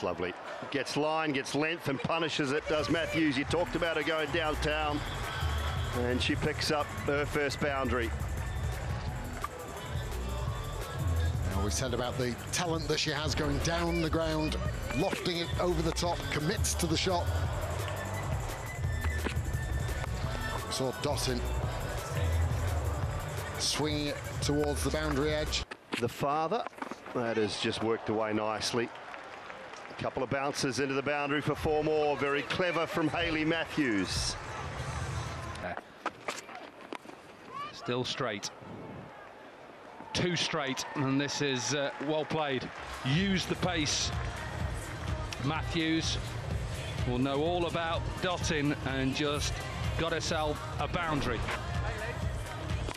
That's lovely. Gets line, gets length, and punishes it, does Matthews. You talked about her going downtown, and she picks up her first boundary. Now we said about the talent that she has going down the ground, lofting it over the top, commits to the shot. We saw Dottin swinging it towards the boundary edge. The father, that has just worked away nicely. A couple of bounces into the boundary for four more. Very clever from Hayley Matthews. Still straight. Two straight, and this is uh, well played. Use the pace. Matthews will know all about Dottin and just got herself a boundary.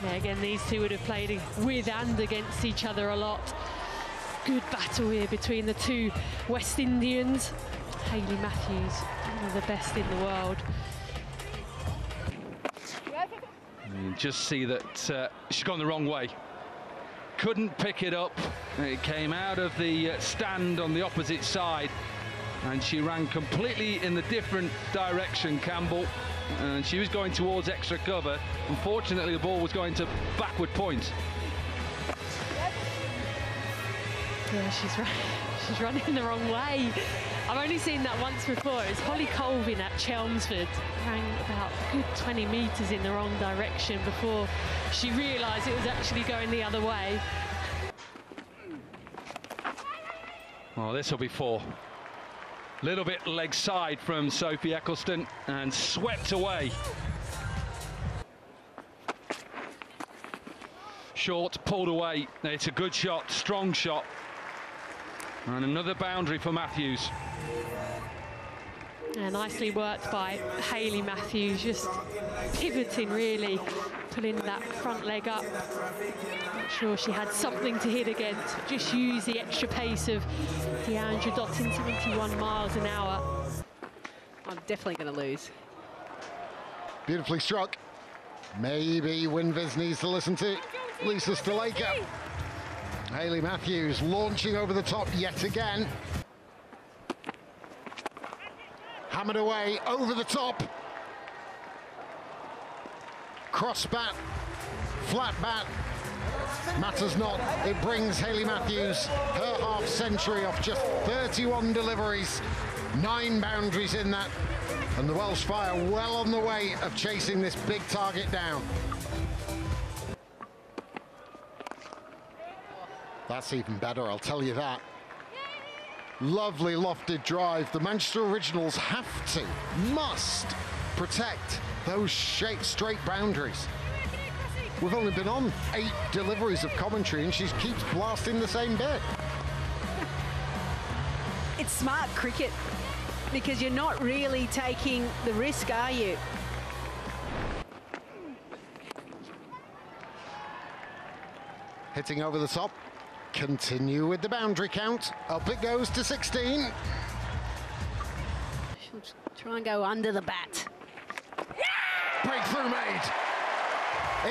Yeah, again, these two would have played with and against each other a lot. Good battle here between the two West Indians. Hayley Matthews, one of the best in the world. You just see that uh, she's gone the wrong way. Couldn't pick it up. It came out of the uh, stand on the opposite side and she ran completely in the different direction, Campbell. And she was going towards extra cover. Unfortunately, the ball was going to backward point. Yeah, she's run, she's running the wrong way. I've only seen that once before. It's Holly Colvin at Chelmsford. Ran about a good 20 metres in the wrong direction before she realised it was actually going the other way. Oh, this will be four. Little bit leg side from Sophie Ecclestone and swept away. Short, pulled away. It's a good shot, strong shot. And another boundary for Matthews. Yeah, nicely worked by Hayley Matthews, just pivoting really, pulling that front leg up. Not sure she had something to hit against, just use the extra pace of Deandra Dottin, 71 miles an hour. I'm definitely going to lose. Beautifully struck. Maybe Winvis needs to listen to Lisa Sthalekar. Hayley Matthews launching over the top yet again. Hammered away over the top. Cross bat, flat bat, matters not. It brings Hayley Matthews her half century off just 31 deliveries, nine boundaries in that. And the Welsh Fire well on the way of chasing this big target down. That's even better, I'll tell you that. Lovely lofted drive. The Manchester Originals have to, must protect those straight boundaries. We've only been on eight deliveries of commentary and she keeps blasting the same bit. It's smart cricket because you're not really taking the risk, are you? Hitting over the top. Continue with the boundary count. Up it goes to 16. She'll try and go under the bat. Breakthrough made.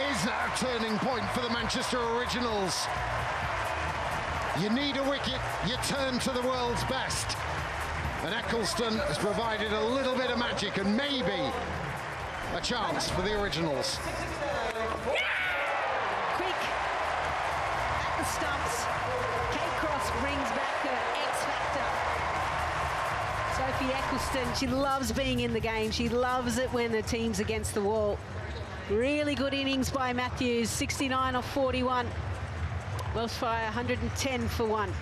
Is that a turning point for the Manchester Originals? You need a wicket, you turn to the world's best. And Ecclestone has provided a little bit of magic and maybe a chance for the Originals. Quick at stumps. Kate Cross brings back her X factor. Sophie Ecclestone, she loves being in the game. She loves it when the team's against the wall. Really good innings by Matthews, 69 off 41. Welsh Fire 110 for one.